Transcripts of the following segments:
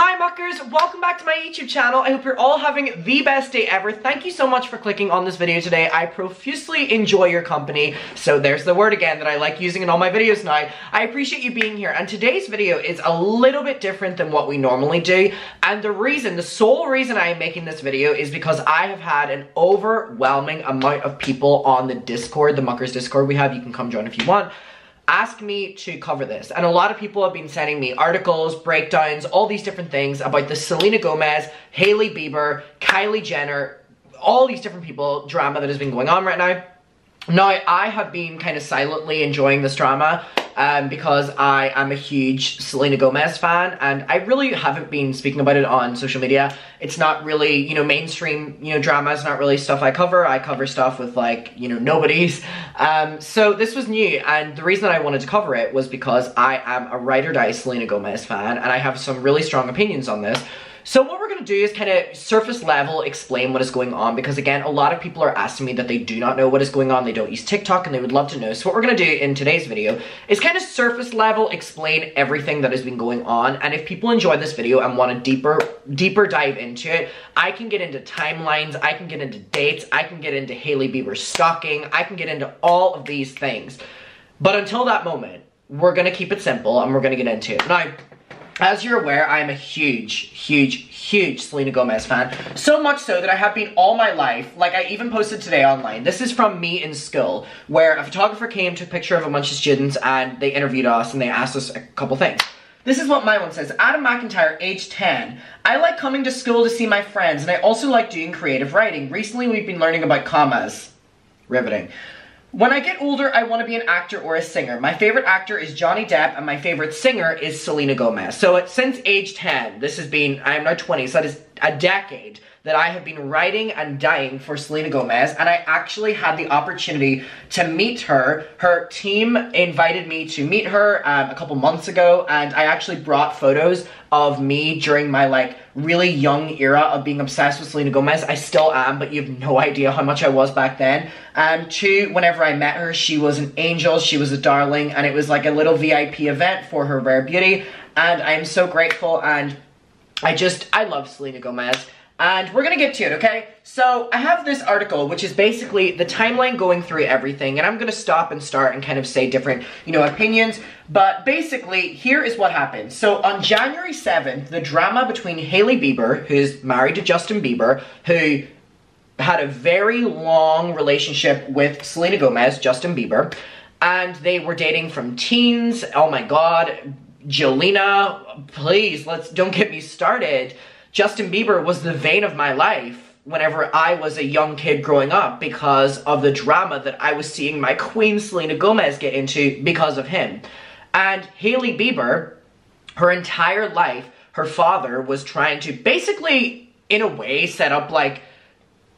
Hi muckers, welcome back to my YouTube channel. I hope you're all having the best day ever. Thank you so much for clicking on this video today. I profusely enjoy your company. So there's the word again that I like using in all my videos now. I appreciate you being here. And today's video is a little bit different than what we normally do. And the reason, the sole reason I am making this video is because I have had an overwhelming amount of people on the Discord, the Muckers Discord we have. You can come join if you want ask me to cover this. And a lot of people have been sending me articles, breakdowns, all these different things about the Selena Gomez, Hailey Bieber, Kylie Jenner, all these different people drama that has been going on right now. Now, I have been kind of silently enjoying this drama um, because I am a huge Selena Gomez fan and I really haven't been speaking about it on social media. It's not really, you know, mainstream, you know, drama is not really stuff I cover. I cover stuff with like, you know, nobodies. Um, so this was new and the reason I wanted to cover it was because I am a ride or die Selena Gomez fan and I have some really strong opinions on this. So what we're gonna do is kind of surface level explain what is going on because again, a lot of people are asking me that they do not know what is going on, they don't use TikTok and they would love to know. So what we're gonna do in today's video is kind of surface level explain everything that has been going on and if people enjoy this video and want to deeper, deeper dive into it, I can get into timelines, I can get into dates, I can get into Hailey Bieber stalking, I can get into all of these things. But until that moment, we're gonna keep it simple and we're gonna get into it. Now, as you're aware, I am a huge, huge, huge Selena Gomez fan. So much so that I have been all my life, like I even posted today online. This is from me in school, where a photographer came, took a picture of a bunch of students, and they interviewed us, and they asked us a couple things. This is what my one says. Adam McIntyre, age 10. I like coming to school to see my friends, and I also like doing creative writing. Recently, we've been learning about commas. Riveting. When I get older, I want to be an actor or a singer. My favorite actor is Johnny Depp, and my favorite singer is Selena Gomez. So since age 10, this has been, I am now 20, so that is a decade that I have been writing and dying for Selena Gomez, and I actually had the opportunity to meet her. Her team invited me to meet her um, a couple months ago, and I actually brought photos of me during my like really young era of being obsessed with Selena Gomez. I still am, but you have no idea how much I was back then. And um, two, whenever I met her, she was an angel, she was a darling, and it was like a little VIP event for her rare beauty. And I am so grateful and I just, I love Selena Gomez. And we're gonna get to it, okay? So I have this article, which is basically the timeline going through everything, and I'm gonna stop and start and kind of say different, you know, opinions. But basically, here is what happened. So on January 7th, the drama between Hailey Bieber, who's married to Justin Bieber, who had a very long relationship with Selena Gomez, Justin Bieber, and they were dating from teens. Oh my god, Jelena, please, let's don't get me started. Justin Bieber was the vein of my life whenever I was a young kid growing up because of the drama that I was seeing my queen Selena Gomez get into because of him. And Hailey Bieber, her entire life, her father was trying to basically, in a way, set up like,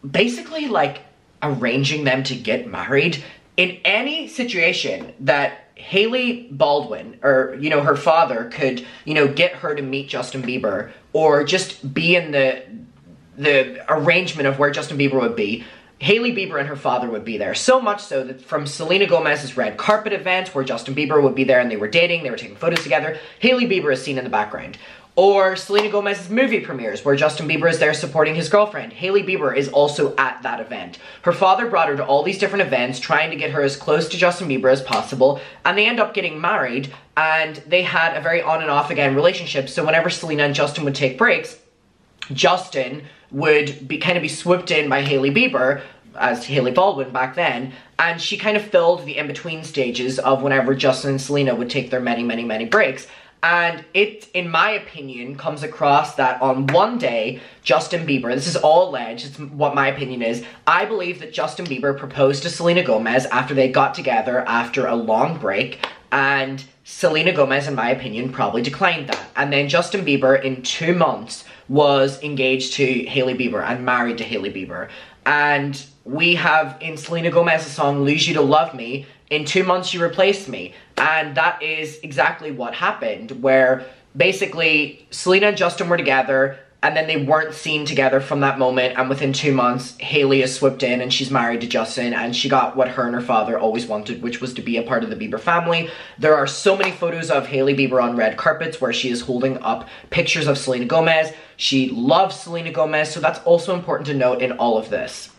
basically like arranging them to get married in any situation that Hailey Baldwin, or, you know, her father could, you know, get her to meet Justin Bieber, or just be in the, the arrangement of where Justin Bieber would be, Hailey Bieber and her father would be there. So much so that from Selena Gomez's red carpet event, where Justin Bieber would be there and they were dating, they were taking photos together, Hailey Bieber is seen in the background. Or Selena Gomez's movie premieres, where Justin Bieber is there supporting his girlfriend. Hailey Bieber is also at that event. Her father brought her to all these different events, trying to get her as close to Justin Bieber as possible, and they end up getting married, and they had a very on and off again relationship, so whenever Selena and Justin would take breaks, Justin would be kind of be swooped in by Hailey Bieber, as Hailey Baldwin back then, and she kind of filled the in-between stages of whenever Justin and Selena would take their many, many, many breaks. And it, in my opinion, comes across that on one day, Justin Bieber, this is all alleged, it's what my opinion is, I believe that Justin Bieber proposed to Selena Gomez after they got together after a long break, and Selena Gomez, in my opinion, probably declined that. And then Justin Bieber, in two months, was engaged to Hailey Bieber and married to Hailey Bieber. And we have in Selena Gomez's song Lose You to Love Me, in two months you replaced me. And that is exactly what happened, where basically Selena and Justin were together, and then they weren't seen together from that moment and within two months Hailey is swooped in and she's married to justin and she got what her and her father always wanted which was to be a part of the bieber family. There are so many photos of Hailey bieber on red carpets where she is holding up pictures of selena gomez. She loves selena gomez so that's also important to note in all of this.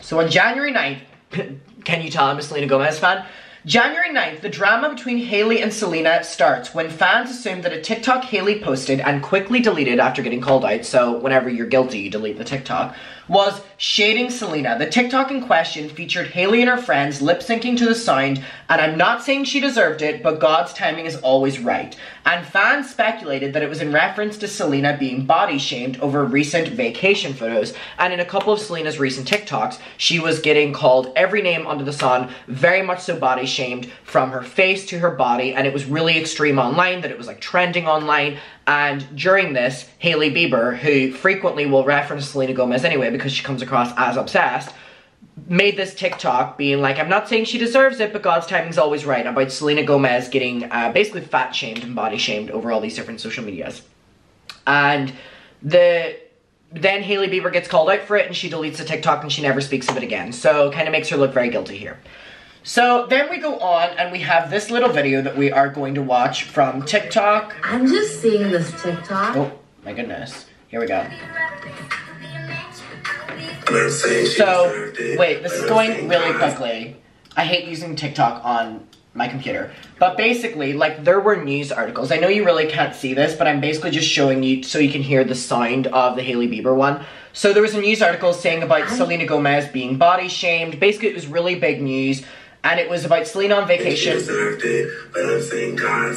So on january 9th can you tell i'm a selena gomez fan January 9th, the drama between Hailey and Selena starts when fans assume that a TikTok Hailey posted and quickly deleted after getting called out, so whenever you're guilty, you delete the TikTok, was shading Selena. The TikTok in question featured Hailey and her friends lip syncing to the sound, and I'm not saying she deserved it, but God's timing is always right. And fans speculated that it was in reference to Selena being body shamed over recent vacation photos. And in a couple of Selena's recent TikToks, she was getting called every name under the sun, very much so body shamed from her face to her body, and it was really extreme online, that it was like trending online. And during this, Hailey Bieber, who frequently will reference Selena Gomez anyway because she comes across as obsessed, made this TikTok being like, I'm not saying she deserves it, but God's timing's always right, about Selena Gomez getting uh, basically fat shamed and body shamed over all these different social medias. And the then Hailey Bieber gets called out for it and she deletes the TikTok and she never speaks of it again. So kind of makes her look very guilty here. So then we go on and we have this little video that we are going to watch from TikTok. I'm just seeing this TikTok. Oh my goodness. Here we go. So, wait, this is going really quickly. I hate using TikTok on my computer. But basically, like, there were news articles. I know you really can't see this, but I'm basically just showing you so you can hear the sound of the Hailey Bieber one. So there was a news article saying about Selena Gomez being body shamed. Basically, it was really big news and it was about Selena on vacation.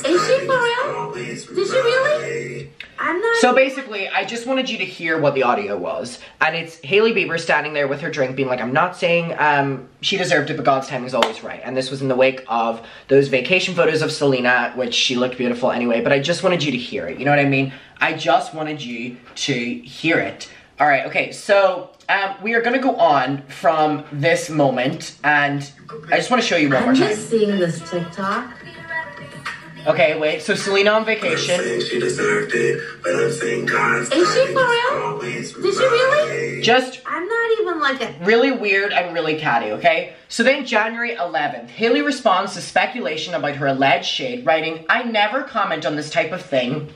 Is she for real? Did she really? I'm not. So basically, I just wanted you to hear what the audio was, and it's Hailey Bieber standing there with her drink, being like, "I'm not saying um, she deserved it, but God's timing is always right." And this was in the wake of those vacation photos of Selena, which she looked beautiful anyway. But I just wanted you to hear it. You know what I mean? I just wanted you to hear it. All right. Okay. So um, we are going to go on from this moment, and I just want to show you one I'm more time. I'm just seeing this TikTok. Okay, wait. So Selena on vacation. She deserved it, but I'm saying God's Is she for real? Did she really? Just. I'm not even like a. Really weird and really catty. Okay. So then January 11th, Hailey responds to speculation about her alleged shade, writing, "I never comment on this type of thing,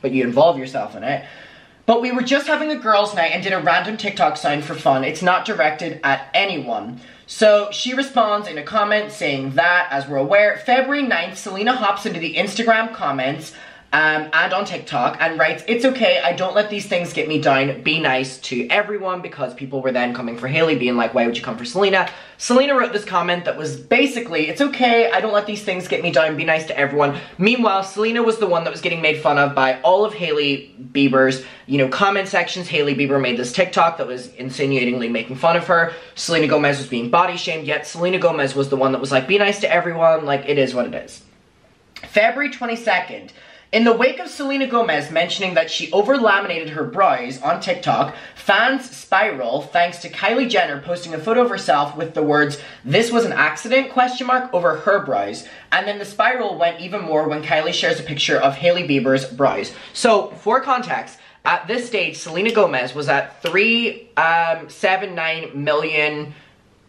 but you involve yourself in it." But we were just having a girls' night and did a random TikTok sign for fun. It's not directed at anyone. So she responds in a comment saying that, as we're aware, February 9th, Selena hops into the Instagram comments um, and on TikTok and writes, It's okay, I don't let these things get me down. Be nice to everyone because people were then coming for Hailey, being like, Why would you come for Selena? Selena wrote this comment that was basically, It's okay, I don't let these things get me down. Be nice to everyone. Meanwhile, Selena was the one that was getting made fun of by all of Hailey Bieber's, you know, comment sections. Hailey Bieber made this TikTok that was insinuatingly making fun of her. Selena Gomez was being body shamed, yet Selena Gomez was the one that was like, Be nice to everyone. Like, it is what it is. February 22nd, in the wake of Selena Gomez mentioning that she over-laminated her brows on TikTok, fans spiral thanks to Kylie Jenner posting a photo of herself with the words, this was an accident, question mark, over her brows. And then the spiral went even more when Kylie shares a picture of Hailey Bieber's brows. So, for context, at this stage, Selena Gomez was at 379 um, million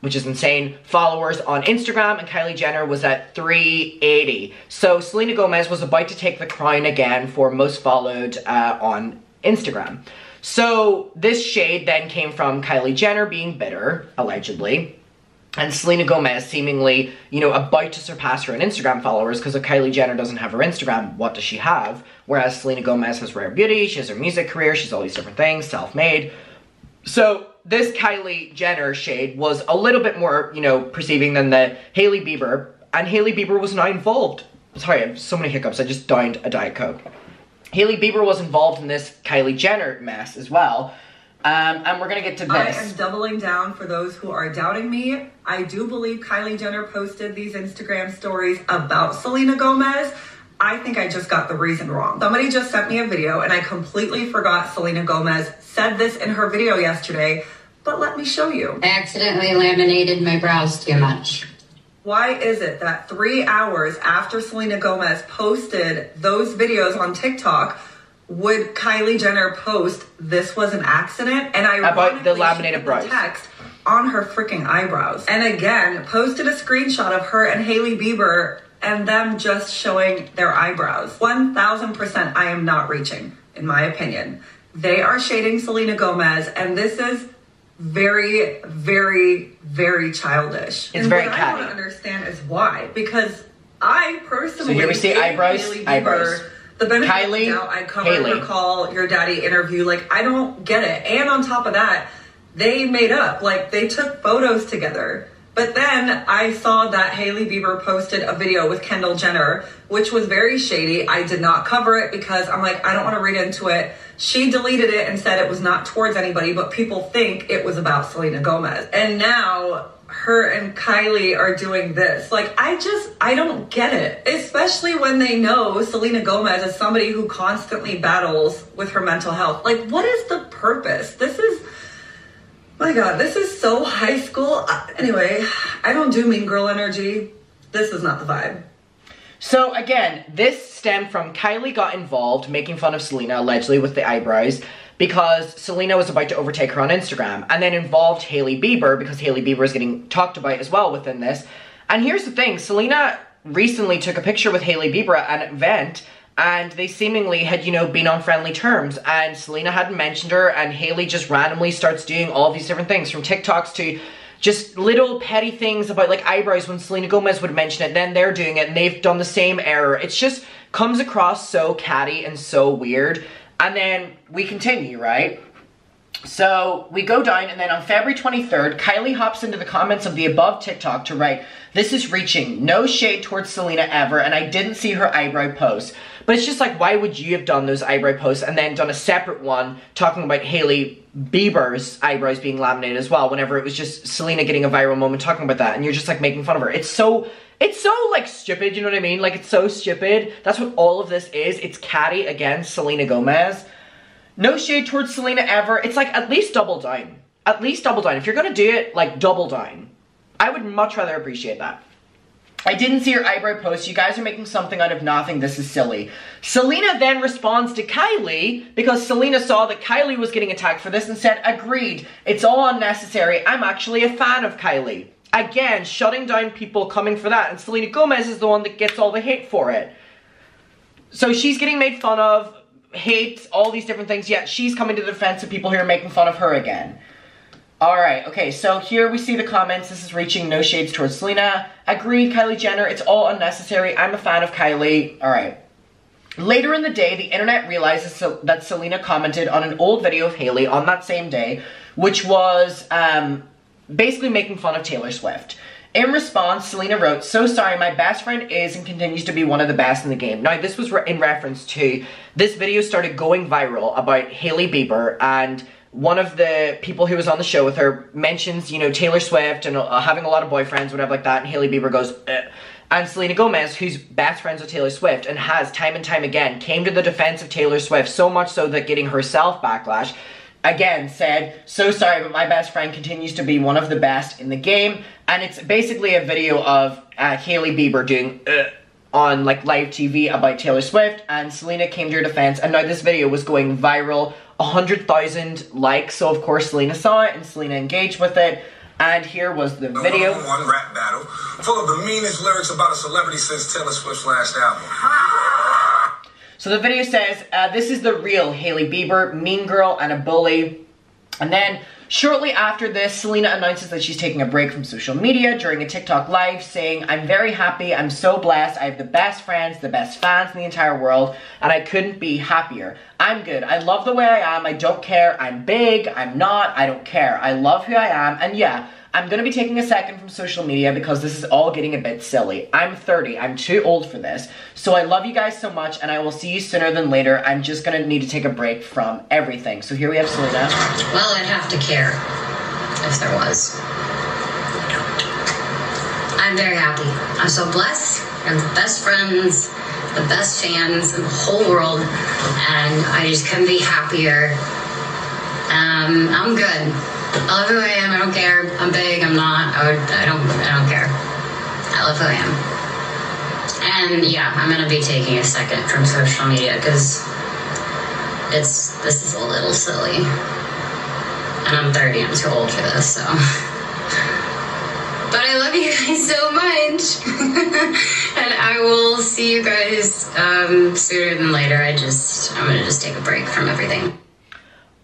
which is insane, followers on Instagram, and Kylie Jenner was at 380. So Selena Gomez was about to take the crown again for most followed uh, on Instagram. So this shade then came from Kylie Jenner being bitter, allegedly, and Selena Gomez seemingly, you know, about to surpass her in Instagram followers because if Kylie Jenner doesn't have her Instagram, what does she have? Whereas Selena Gomez has rare beauty, she has her music career, she's all these different things, self-made. So this Kylie Jenner shade was a little bit more, you know, perceiving than the Hailey Bieber, and Hailey Bieber was not involved. Sorry, I have so many hiccups, I just dined a Diet Coke. Hailey Bieber was involved in this Kylie Jenner mess as well. Um, and we're gonna get to this. I am doubling down for those who are doubting me. I do believe Kylie Jenner posted these Instagram stories about Selena Gomez. I think I just got the reason wrong. Somebody just sent me a video and I completely forgot Selena Gomez said this in her video yesterday, but let me show you. I accidentally laminated my brows too much. Why is it that three hours after Selena Gomez posted those videos on TikTok, would Kylie Jenner post this was an accident? And I About the laminated brows. text on her freaking eyebrows. And again, posted a screenshot of her and Hailey Bieber and them just showing their eyebrows. 1000% I am not reaching, in my opinion. They are shading Selena Gomez, and this is very, very, very childish. It's and very what I catty. want to understand is why. Because I personally So here we see eyebrows, Hailey Bieber eyebrows. The benefit Kylie, of the doubt, I covered Hailey. her call, your daddy interview. Like, I don't get it. And on top of that, they made up. Like, they took photos together. But then I saw that Hailey Bieber posted a video with Kendall Jenner, which was very shady. I did not cover it because I'm like, I don't want to read into it. She deleted it and said it was not towards anybody, but people think it was about Selena Gomez. And now her and Kylie are doing this. Like, I just, I don't get it. Especially when they know Selena Gomez is somebody who constantly battles with her mental health. Like, what is the purpose? This is, my God, this is so high school. Anyway, I don't do mean girl energy. This is not the vibe. So again, this stemmed from Kylie got involved making fun of Selena allegedly with the eyebrows because Selena was about to overtake her on Instagram and then involved Hailey Bieber because Hailey Bieber is getting talked about as well within this. And here's the thing, Selena recently took a picture with Hailey Bieber at an event and they seemingly had, you know, been on friendly terms. And Selena hadn't mentioned her, and Hailey just randomly starts doing all these different things from TikToks to just little petty things about like eyebrows when Selena Gomez would mention it, then they're doing it, and they've done the same error. It's just comes across so catty and so weird. And then we continue, right? So we go down, and then on February 23rd, Kylie hops into the comments of the above TikTok to write, This is reaching. No shade towards Selena ever, and I didn't see her eyebrow post. But it's just like, why would you have done those eyebrow posts and then done a separate one talking about Hailey Bieber's eyebrows being laminated as well, whenever it was just Selena getting a viral moment talking about that, and you're just like making fun of her. It's so. It's so like stupid, you know what I mean? Like it's so stupid. That's what all of this is. It's catty against Selena Gomez. No shade towards Selena ever. It's like at least double down. At least double down. If you're gonna do it, like double down. I would much rather appreciate that. I didn't see your eyebrow post. You guys are making something out of nothing. This is silly. Selena then responds to Kylie because Selena saw that Kylie was getting attacked for this and said, Agreed. It's all unnecessary. I'm actually a fan of Kylie. Again, shutting down people coming for that. And Selena Gomez is the one that gets all the hate for it. So she's getting made fun of, hate, all these different things, yet she's coming to the defense of people who are making fun of her again. Alright, okay, so here we see the comments. This is reaching no shades towards Selena. Agreed, Kylie Jenner, it's all unnecessary. I'm a fan of Kylie. Alright. Later in the day, the internet realizes that Selena commented on an old video of Hailey on that same day, which was um, basically making fun of Taylor Swift. In response, Selena wrote, So sorry, my best friend is and continues to be one of the best in the game. Now, this was re- in reference to this video started going viral about Hailey Bieber, and one of the people who was on the show with her mentions, you know, Taylor Swift and uh, having a lot of boyfriends, whatever like that, and Hailey Bieber goes, "Ugh." And Selena Gomez, who's best friends with Taylor Swift and has time and time again came to the defense of Taylor Swift so much so that getting herself backlash, again said, so sorry, but my best friend continues to be one of the best in the game. And it's basically a video of uh, Hailey Bieber doing uh, on like live TV about Taylor Swift, and Selena came to her defense. And now this video was going viral, 100,000 likes. So of course Selena saw it and Selena engaged with it. And here was the video. one rap battle full of the meanest lyrics about a celebrity since Taylor Swift's last album. So the video says, uh, this is the real Hailey Bieber, mean girl and a bully. And then shortly after this, Selena announces that she's taking a break from social media during a TikTok live saying, I'm very happy, I'm so blessed, I have the best friends, the best fans in the entire world, and I couldn't be happier. I'm good, I love the way I am, I don't care, I'm big, I'm not, I don't care. I love who I am, and yeah, I'm gonna be taking a second from social media because this is all getting a bit silly. I'm 30, I'm too old for this. So I love you guys so much and I will see you sooner than later. I'm just gonna need to take a break from everything. So here we have Selena. Well, I'd have to care if there was. I'm very happy. I'm so blessed. I have the best friends, the best fans in the whole world, and I just couldn't be happier. Um, I'm good. I love who I am. I don't care. I'm big. I'm not. I, would, I don't. I don't care. I love who I am. And yeah, I'm gonna be taking a second from social media because it's this is a little silly. And I'm 30, I'm too old for this, so. But I love you guys so much. and I will see you guys um, sooner than later. I just, I'm gonna just take a break from everything.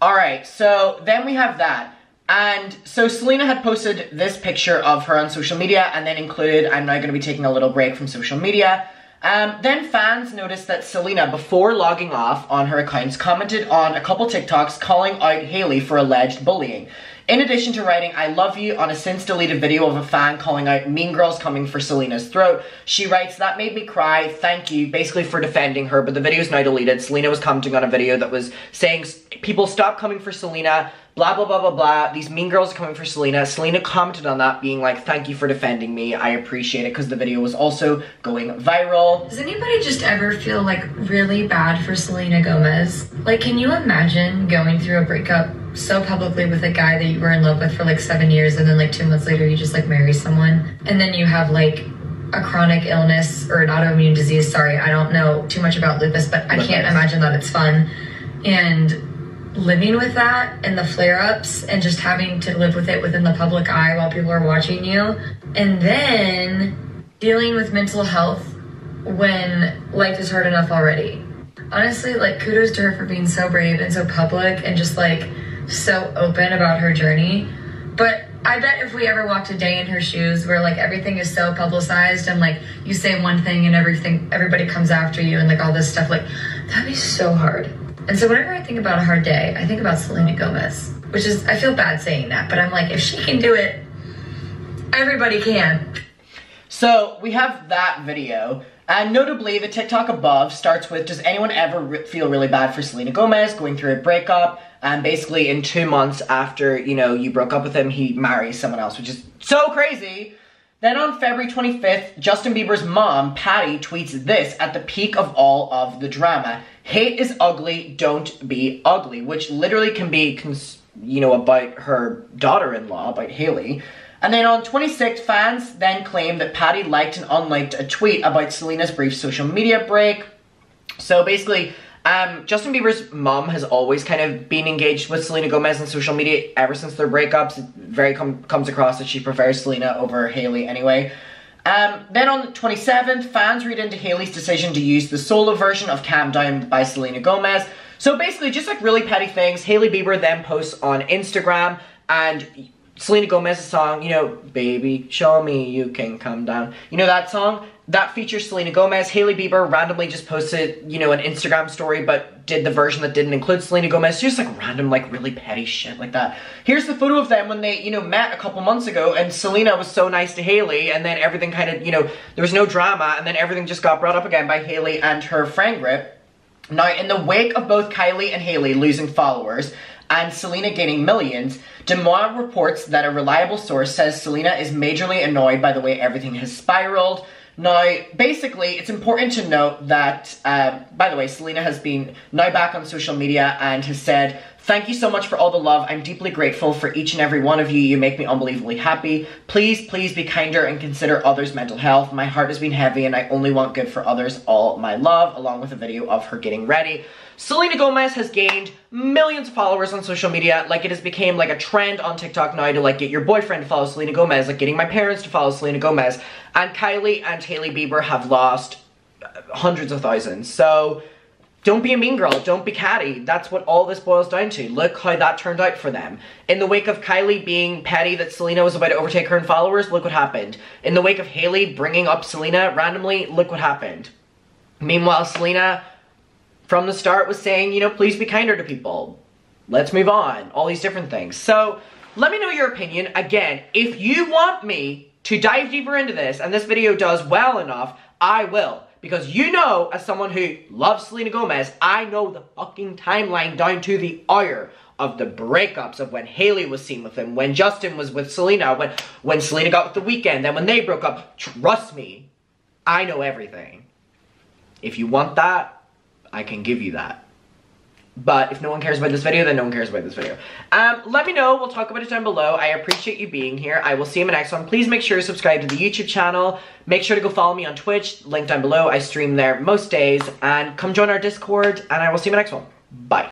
All right, so then we have that. And so Selena had posted this picture of her on social media and then included, I'm now going to be taking a little break from social media. Um, then fans noticed that Selena, before logging off on her accounts, commented on a couple TikToks calling out Hailey for alleged bullying. In addition to writing I love you on a since deleted video of a fan calling out mean girls coming for Selena's throat, she writes, that made me cry, thank you, basically for defending her, but the video is now deleted. Selena was commenting on a video that was saying, people stop coming for Selena, blah, blah, blah, blah, blah. These mean girls are coming for Selena. Selena commented on that being like, thank you for defending me. I appreciate it because the video was also going viral. Does anybody just ever feel like really bad for Selena Gomez? Like, can you imagine going through a breakup so publicly with a guy that you were in love with for like seven years and then like two months later you just like marry someone and then you have like a chronic illness or an autoimmune disease. Sorry, I don't know too much about lupus, but I can't imagine that it's fun. And living with that and the flare ups and just having to live with it within the public eye while people are watching you. And then dealing with mental health when life is hard enough already. Honestly, like kudos to her for being so brave and so public and just like so open about her journey. But I bet if we ever walked a day in her shoes where like everything is so publicized and like you say one thing and everything everybody comes after you and like all this stuff like that'd be so hard. And so whenever I think about a hard day, I think about Selena Gomez, which is, I feel bad saying that, but I'm like, if she can do it, everybody can. So we have that video. And notably, the TikTok above starts with, does anyone ever re feel really bad for Selena Gomez going through a breakup? And basically in two months after, you know, you broke up with him, he marries someone else, which is so crazy. Then on February 25th, Justin Bieber's mom, Patty, tweets this at the peak of all of the drama. Hate is ugly, don't be ugly, which literally can be, you know, about her daughter-in-law, about Hailey. And then on 26th, fans then claimed that Patty liked and unliked a tweet about Selena's brief social media break. So basically, um, Justin Bieber's mom has always kind of been engaged with Selena Gomez on social media ever since their breakups. It very com comes across that she prefers Selena over Hailey anyway. Um, then on the 27th, fans read into Hailey's decision to use the solo version of Calm Down by Selena Gomez. So basically, just like really petty things, Hailey Bieber then posts on Instagram and Selena Gomez's song, you know, Baby, Show Me You Can Come Down. You know that song? That features Selena Gomez. Hailey Bieber randomly just posted, you know, an Instagram story, but did the version that didn't include Selena Gomez. Just like random, like really petty shit like that. Here's the photo of them when they, you know, met a couple months ago and Selena was so nice to Hailey and then everything kind of, you know, there was no drama and then everything just got brought up again by Hailey and her friend group. Now, in the wake of both Kylie and Hailey losing followers, and Selena gaining millions, DeuxMoi reports that a reliable source says Selena is majorly annoyed by the way everything has spiraled, now, basically, it's important to note that, uh, by the way, Selena has been now back on social media and has said, Thank you so much for all the love. I'm deeply grateful for each and every one of you. You make me unbelievably happy. Please, please be kinder and consider others' mental health. My heart has been heavy and I only want good for others. All my love, along with a video of her getting ready. Selena Gomez has gained millions of followers on social media. Like it has become like a trend on TikTok now to like get your boyfriend to follow Selena Gomez, like getting my parents to follow Selena Gomez. And Kylie and Hailey Bieber have lost uh, hundreds of thousands. So don't be a mean girl. Don't be catty. That's what all this boils down to. Look how that turned out for them. In the wake of Kylie being petty that Selena was about to overtake her in followers, look what happened. In the wake of Hailey bringing up Selena randomly, look what happened. Meanwhile, Selena, from the start, was saying, you know, please be kinder to people. Let's move on. All these different things. So, let me know your opinion. Again, if you want me to dive deeper into this, and this video does well enough, I will. Because you know, as someone who loves Selena Gomez, I know the fucking timeline down to the hour of the breakups of when Hailey was seen with him, when Justin was with Selena, when, when Selena got with The Weeknd, then when they broke up. Trust me, I know everything. If you want that, I can give you that. But if no one cares about this video, then no one cares about this video. Um, let me know. We'll talk about it down below. I appreciate you being here. I will see you in the next one. Please make sure to subscribe to the YouTube channel. Make sure to go follow me on Twitch. Link down below. I stream there most days. And come join our Discord. And I will see you in the next one. Bye.